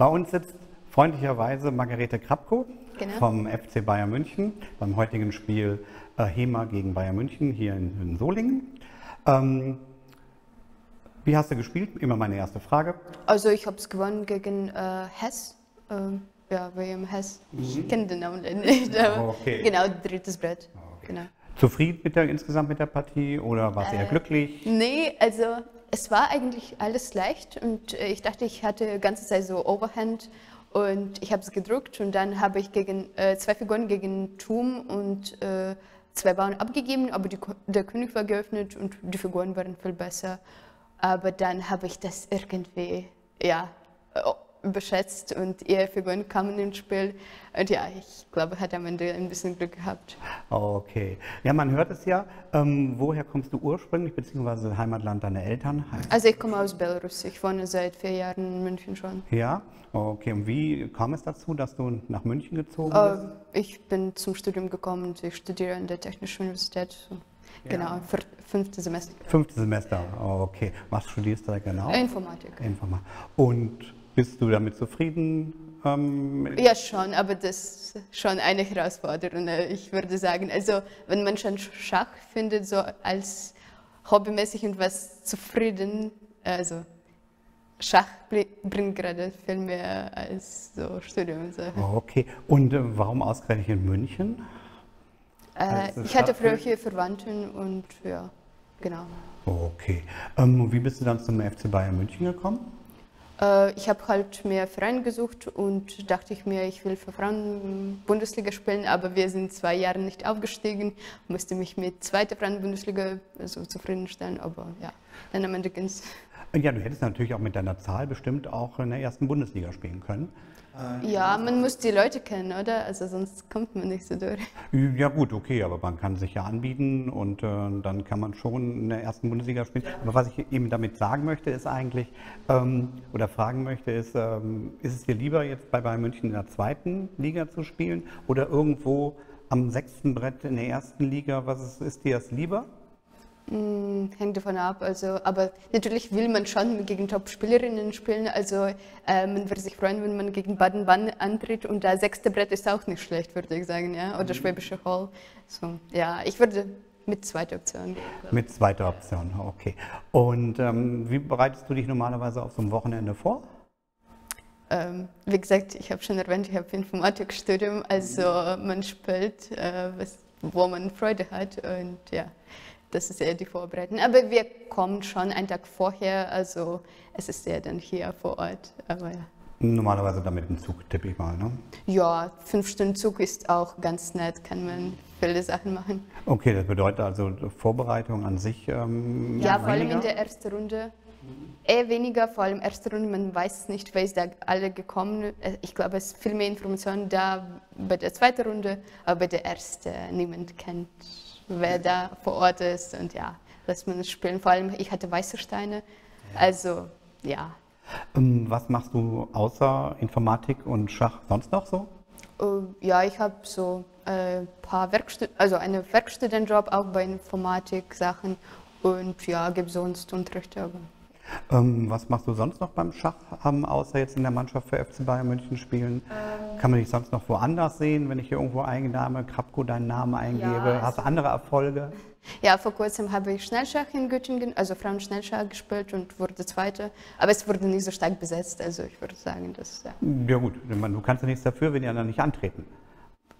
Bei uns sitzt freundlicherweise Margarete Krapko Genau. vom FC Bayern München beim heutigen Spiel äh, HEMA gegen Bayern München hier in, in Solingen. Ähm, wie hast du gespielt? Immer meine erste Frage. Also ich habe es gewonnen gegen äh, Hess. Ähm, ja, William Hess. Ich kenne den Namen nicht. Mhm. Okay. Genau, drittes Brett. Genau. Zufrieden mit der, insgesamt mit der Partie oder warst du Äh, eher glücklich? Nee, also es war eigentlich alles leicht und äh, ich dachte, ich hatte die ganze Zeit so Overhand und ich habe es gedrückt und dann habe ich gegen äh, zwei Figuren gegen Turm und äh, zwei Bauern abgegeben, aber die, der König war geöffnet und die Figuren waren viel besser. Aber dann habe ich das irgendwie, ja, überschätzt und eher Figuren kamen ins Spiel. Und ja, ich glaube, hatte am Ende ein bisschen Glück gehabt. Okay. Ja, man hört es ja. Ähm, woher kommst du ursprünglich, beziehungsweise Heimatland deiner Eltern? Also ich komme aus Belarus. Ich wohne seit vier Jahren in München schon. Ja, okay. Und wie kam es dazu, dass du nach München gezogen Äh, bist? ich bin zum Studium gekommen und ich studiere an der Technischen Universität. So. Genau, fünfte Semester. Fünftes Semester, okay. Was studierst du da genau? Informatik. Informatik. Und bist du damit zufrieden? Ähm, Ja, schon, aber das ist schon eine Herausforderung. äh, Ich würde sagen, also wenn man schon Schach findet, so als hobbymäßig und was zufrieden, also Schach bri- bringt gerade viel mehr als so Studium. So. Okay. Und äh, warum ausgerechnet in München? Äh, ich hatte früher hier Verwandten und ja, genau. Okay. Ähm, wie bist du dann zum FC Bayern München gekommen? Äh, ich habe halt mehr Vereine gesucht und dachte ich mir, ich will für Frauen Bundesliga spielen, aber wir sind zwei Jahre nicht aufgestiegen, musste mich mit zweiter Frauen-Bundesliga also zufriedenstellen, aber ja, dann am Ende Ja, du hättest natürlich auch mit deiner Zahl bestimmt auch in der ersten Bundesliga spielen können. Ja, man muss die Leute kennen, oder? Also sonst kommt man nicht so durch. Ja gut, okay, aber man kann sich ja anbieten und äh, dann kann man schon in der ersten Bundesliga spielen. Aber was ich eben damit sagen möchte, ist eigentlich, ähm, oder fragen möchte, ist, ähm, ist es dir lieber jetzt bei Bayern München in der zweiten Liga zu spielen oder irgendwo am sechsten Brett in der ersten Liga? Was ist, ist dir das lieber? Hm, hängt davon ab. Also, aber natürlich will man schon gegen Top-Spielerinnen spielen. Also äh, man würde sich freuen, wenn man gegen Baden-Baden antritt. Und das sechste Brett ist auch nicht schlecht, würde ich sagen, ja. Oder Schwäbische Hall. So, ja, ich würde mit zweiter Option. Mit zweiter Option, okay. Und ähm, wie bereitest du dich normalerweise auf so ein Wochenende vor? Ähm, wie gesagt, ich habe schon erwähnt, ich habe Informatikstudium. Also man spielt, äh, was, wo man Freude hat. Und ja, das ist eher die Vorbereitung. Aber wir kommen schon einen Tag vorher. Also es ist eher dann hier vor Ort. Aber ja. Normalerweise damit im Zug, tippe ich mal, ne? Ja, fünf Stunden Zug ist auch ganz nett, kann man viele Sachen machen. Okay, das bedeutet also Vorbereitung an sich. Ähm, Ja, vor allem weniger? in der ersten Runde. Eher weniger, vor allem erste Runde, man weiß nicht, wer ist da alle gekommen. Äh, Ich glaube, es ist viel mehr Informationen da bei der zweiten Runde, aber bei der ersten niemand kennt, wer da vor Ort ist und ja, lässt man es spielen. Vor allem, ich hatte weiße Steine, also ja. Ähm, Was machst du außer Informatik und Schach sonst noch so? Äh, Ja, ich habe so ein paar Werkstudenten, also einen Werkstudentenjob auch bei Informatik-Sachen und ja, gebe sonst Unterricht. Aber Ähm, was machst du sonst noch beim Schach, ähm, außer jetzt in der Mannschaft für FC Bayern München spielen? Ähm. Kann man dich sonst noch woanders sehen, wenn ich hier irgendwo einnahme, Krapko deinen Namen eingebe? Ja, Hast du andere Erfolge? Ja, vor kurzem habe ich Schnellschach in Göttingen, also Frauen-Schnellschach gespielt und wurde Zweite. Aber es wurde nicht so stark besetzt, also ich würde sagen, dass ja. Ja gut, meine, du kannst ja nichts dafür, wenn die anderen nicht antreten.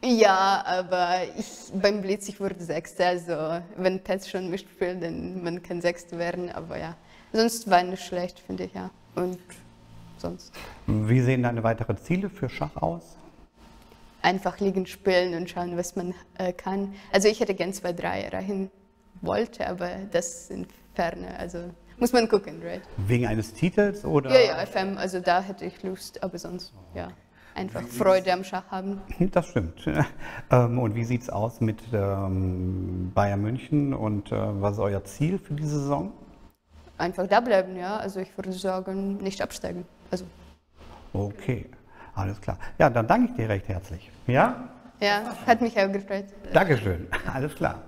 Ja, aber ich, beim Blitz, ich wurde Sechste, also wenn Pets schon mitspielt, dann man kann Sechste werden, aber ja. Sonst war nicht schlecht, finde ich, ja. Und sonst Wie sehen deine weiteren Ziele für Schach aus? einfach liegen, spielen und schauen, was man äh, kann. Also ich hätte gern zwei, drei erreichen wollte, aber das sind Ferne, also muss man gucken, right? Wegen eines Titels oder? Ja, ja, FM, also da hätte ich Lust, aber sonst, ja, einfach Freude am Schach haben. Das stimmt. Ähm, Und wie sieht es aus mit ähm, Bayern München und äh, was ist euer Ziel für die Saison? Einfach da bleiben, ja, also ich würde sagen, nicht absteigen. Also, Okay, alles klar. Ja, dann danke ich dir recht herzlich. Ja? ja, hat mich auch gefreut. Dankeschön. Alles klar.